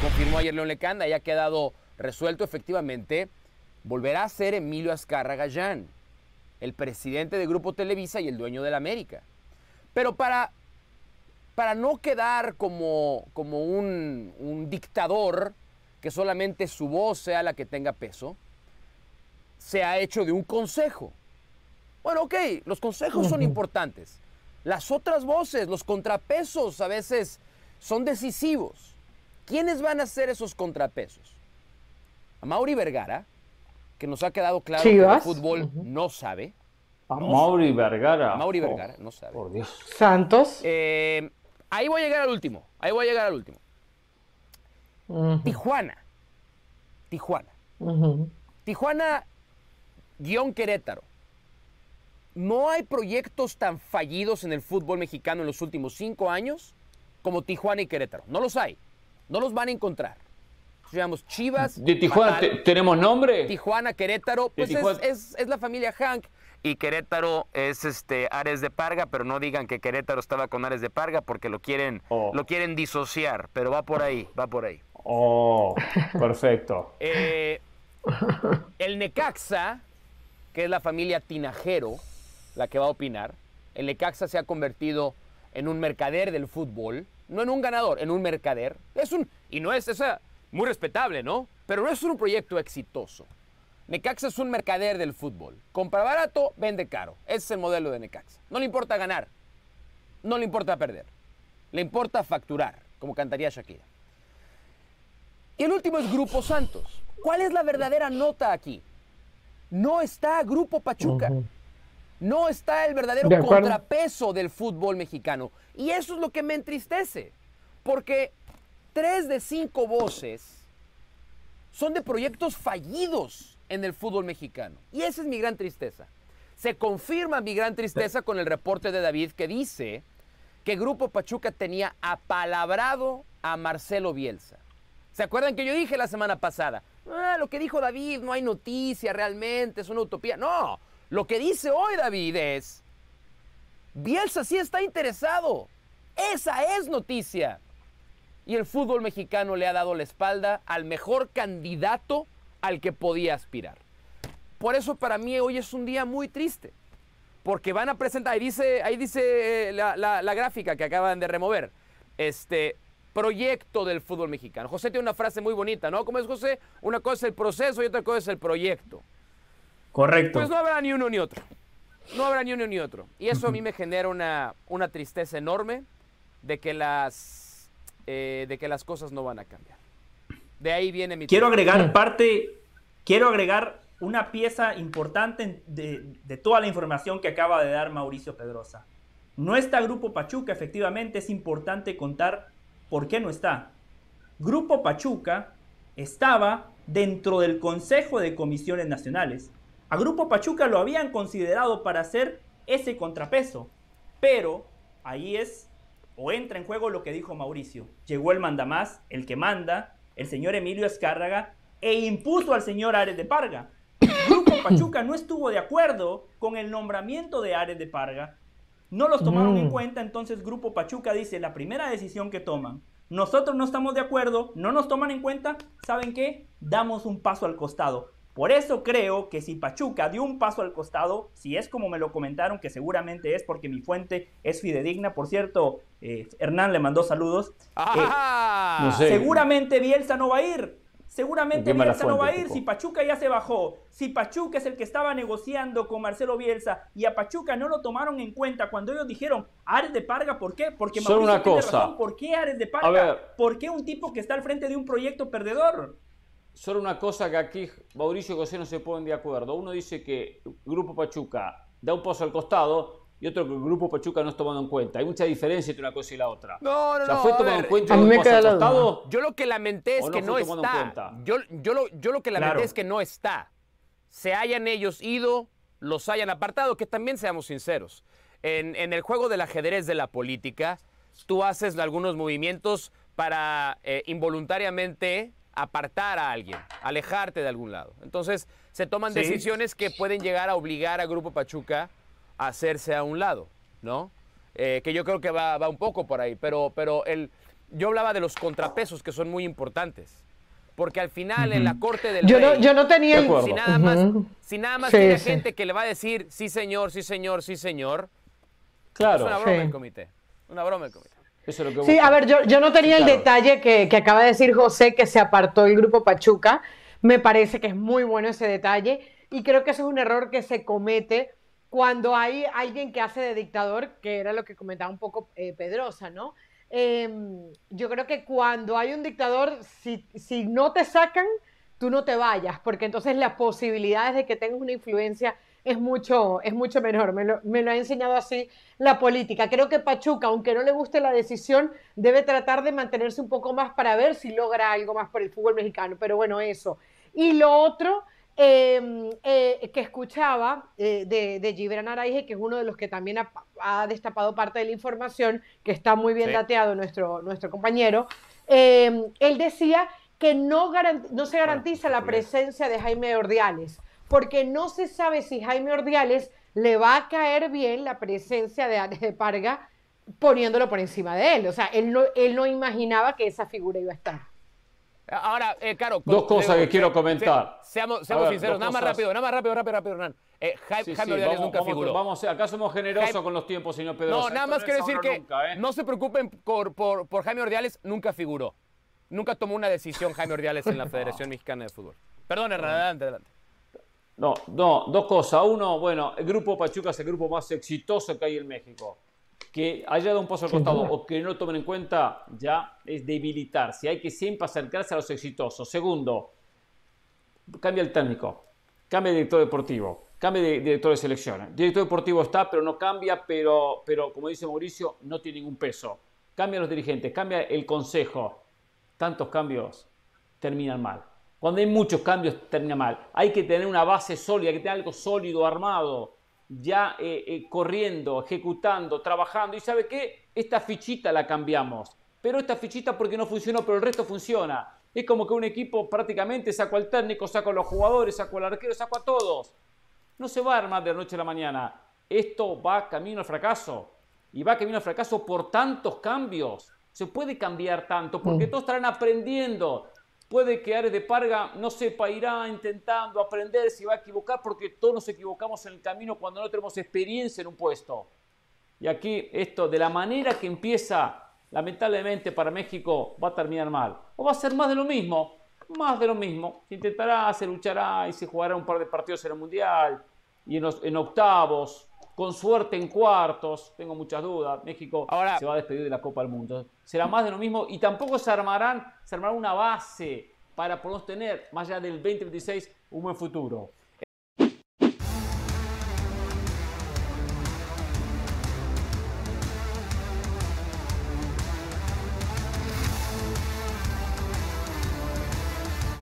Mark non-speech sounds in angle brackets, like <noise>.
confirmó ayer León Lecanda, ya ha quedado resuelto efectivamente, volverá a ser Emilio Azcarra Gallán, el presidente de Grupo Televisa y el dueño de la América. Pero para, para no quedar como, como un, un dictador, que solamente su voz sea la que tenga peso, se ha hecho de un consejo. Bueno, ok, los consejos son importantes. Las otras voces, los contrapesos a veces son decisivos. ¿Quiénes van a ser esos contrapesos? A Mauri Vergara, que nos ha quedado claro que el fútbol no sabe. A Mauri Vergara. A Mauri Oh, Vergara, no sabe. Por Dios. Santos. Eh, ahí voy a llegar al último. Ahí voy a llegar al último. Tijuana. Tijuana. Tijuana guion Querétaro. No hay proyectos tan fallidos en el fútbol mexicano en los últimos cinco años como Tijuana y Querétaro. No los hay. No los van a encontrar. Llamamos Chivas. ¿De Tijuana fatal. tenemos nombre? Tijuana, Querétaro, pues. Es, es la familia Hank. Y Querétaro es este Ares de Parga, pero no digan que Querétaro estaba con Ares de Parga porque lo quieren, Oh. lo quieren disociar, pero va por ahí, va por ahí. Oh, perfecto. <laughs> Eh, el Necaxa, que es la familia Tinajero, la que va a opinar, el Necaxa se ha convertido en un mercader del fútbol, no en un ganador, en un mercader. Es un, y no es esa, muy respetable, ¿no? Pero no es un proyecto exitoso. Necaxa es un mercader del fútbol. Compra barato, vende caro. Ese es el modelo de Necaxa. No le importa ganar, no le importa perder, le importa facturar, como cantaría Shakira. Y el último es Grupo Santos. ¿Cuál es la verdadera nota aquí? No está Grupo Pachuca. No está el verdadero De contrapeso del fútbol mexicano. Y eso es lo que me entristece. Porque tres de cinco voces son de proyectos fallidos en el fútbol mexicano. Y esa es mi gran tristeza. Se confirma mi gran tristeza con el reporte de David que dice que Grupo Pachuca tenía apalabrado a Marcelo Bielsa. ¿Se acuerdan que yo dije la semana pasada? "Ah, lo que dijo David, no hay noticia realmente, es una utopía. No, lo que dice hoy David es, Bielsa sí está interesado. Esa es noticia. Y el fútbol mexicano le ha dado la espalda al mejor candidato al que podía aspirar. Por eso para mí hoy es un día muy triste. Porque van a presentar, ahí dice, ahí dice eh, la, la- gráfica que acaban de remover, este proyecto del fútbol mexicano. José tiene una frase muy bonita, ¿no? ¿Cómo es José? Una cosa es el proceso y otra cosa es el proyecto. Correcto. Pues no habrá ni uno ni otro. No habrá ni uno ni otro. Y eso a mí me genera una, una tristeza enorme de que, las, eh, de que las cosas no van a cambiar. De ahí viene mi... Quiero agregar parte, quiero agregar una pieza importante de, de toda la información que acaba de dar Mauricio Pedrosa. No está Grupo Pachuca, efectivamente es importante contar por qué no está. Grupo Pachuca estaba dentro del Consejo de Comisiones Nacionales. A Grupo Pachuca lo habían considerado para hacer ese contrapeso, pero ahí es o entra en juego lo que dijo Mauricio. Llegó el mandamás, el que manda, el señor Emilio Escárraga, e impuso al señor Ares de Parga. Grupo <coughs> Pachuca no estuvo de acuerdo con el nombramiento de Ares de Parga. No los tomaron en cuenta, entonces Grupo Pachuca dice, la primera decisión que toman, nosotros no estamos de acuerdo, no nos toman en cuenta, ¿saben qué? Damos un paso al costado. Por eso creo que si Pachuca dio un paso al costado, si es como me lo comentaron, que seguramente es porque mi fuente es fidedigna, por cierto, eh, Hernán le mandó saludos, eh, ¡Ah! No sé. seguramente Bielsa no va a ir. Seguramente Bielsa no va a ir si Pachuca ya se bajó. Si Pachuca es el que estaba negociando con Marcelo Bielsa y a Pachuca no lo tomaron en cuenta cuando ellos dijeron Ares de Parga, ¿por qué? Porque Solo Mauricio una tiene cosa. razón. ¿Por qué Ares de Parga? A ver. ¿Por qué un tipo que está al frente de un proyecto perdedor? Solo una cosa que aquí Mauricio y José no se ponen de acuerdo. Uno dice que el Grupo Pachuca da un paso al costado y otro que el Grupo Pachuca no es tomado en cuenta. Hay mucha diferencia entre una cosa y la otra. No, no, o sea, no, ¿fue a tomado ver, en cuenta un me paso al costado? Yo lo que lamenté es ¿O no que no está. cuenta? Yo, yo, lo, yo lo que lamenté Claro. es que no está. Se hayan ellos ido, los hayan apartado, que también seamos sinceros. En, en el juego del ajedrez de la política, tú haces algunos movimientos para eh, involuntariamente apartar a alguien, alejarte de algún lado. Entonces, se toman Sí. decisiones que pueden llegar a obligar a Grupo Pachuca a hacerse a un lado, ¿no? Eh, que yo creo que va, va un poco por ahí, pero, pero el, yo hablaba de los contrapesos que son muy importantes. Porque al final, en la corte del Yo no, yo no tenía el... si nada más, si nada más Sí, tiene sí. gente que le va a decir sí señor, sí señor, sí señor, es Claro, una broma Sí. el comité. Una broma el comité. Eso es lo que Sí, a ver, yo, yo no tenía Sí, el detalle que, que acaba de decir José, que se apartó el grupo Pachuca. Me parece que es muy bueno ese detalle y creo que eso es un error que se comete cuando hay alguien que hace de dictador, que era lo que comentaba un poco eh, Pedrosa, ¿no? Eh, yo creo que cuando hay un dictador, si, si no te sacan, tú no te vayas, porque entonces las posibilidades de que tengas una influencia es mucho, es mucho menor. Me lo, me lo ha enseñado así la política. Creo que Pachuca, aunque no le guste la decisión, debe tratar de mantenerse un poco más para ver si logra algo más por el fútbol mexicano. Pero bueno, eso. Y lo otro eh, eh, que escuchaba eh, de, de Gibran Araige, que es uno de los que también ha, ha destapado parte de la información, que está muy bien Sí. dateado nuestro, nuestro compañero, eh, él decía que no, no se garantiza la presencia de Jaime Ordiales, porque no se sabe si Jaime Ordiales le va a caer bien la presencia de Ares de Parga poniéndolo por encima de él. O sea, él no, él no imaginaba que esa figura iba a estar. Ahora, eh, claro. Dos cosas que quiero comentar. se- seamos A seamos ver, sinceros, nada más cosas. rápido, nada más rápido, rápido, rápido, Hernán. Eh, Ja- Sí, Jaime sí, Ordiales vamos, nunca vamos- figuró. vamos a- acá somos generosos Jaime- con los tiempos, señor Pedrosa. No, nada más quiero decir que nunca, ¿eh? no se preocupen por, por, por Jaime Ordiales, nunca figuró. Nunca tomó una decisión Jaime Ordiales en la <laughs> Federación Mexicana de Fútbol. Perdón, Hernán, adelante, adelante. No, no, dos cosas. Uno, bueno, el grupo Pachuca es el grupo más exitoso que hay en México. Que haya dado un paso al costado o que no lo tomen en cuenta ya es debilitarse. Hay que siempre acercarse a los exitosos. Segundo, cambia el técnico, cambia el director deportivo, cambia de director de selecciones. Director deportivo está, pero no cambia, pero, pero como dice Mauricio, no tiene ningún peso. Cambia los dirigentes, cambia el consejo. Tantos cambios terminan mal. Cuando hay muchos cambios, termina mal. Hay que tener una base sólida, hay que tener algo sólido, armado, ya eh, eh, corriendo, ejecutando, trabajando. ¿Y sabe qué? Esta fichita la cambiamos. Pero esta fichita porque no funcionó, pero el resto funciona. Es como que un equipo prácticamente sacó al técnico, sacó a los jugadores, sacó al arquero, sacó a todos. No se va a armar de la noche a la mañana. Esto va camino al fracaso. Y va camino al fracaso por tantos cambios. Se puede cambiar tanto porque Mm. todos estarán aprendiendo. Puede que Ares de Parga no sepa, irá intentando aprender, si va a equivocar porque todos nos equivocamos en el camino cuando no tenemos experiencia en un puesto. Y aquí esto, de la manera que empieza, lamentablemente para México va a terminar mal. O va a ser más de lo mismo, más de lo mismo. Se intentará, se luchará y se jugará un par de partidos en el Mundial y en, los- en octavos, con suerte en cuartos. Tengo muchas dudas. México Ahora- se va a despedir de la Copa del Mundo. Será más de lo mismo y tampoco se armarán, se armará una base para poder tener, más allá del 2026, un buen futuro.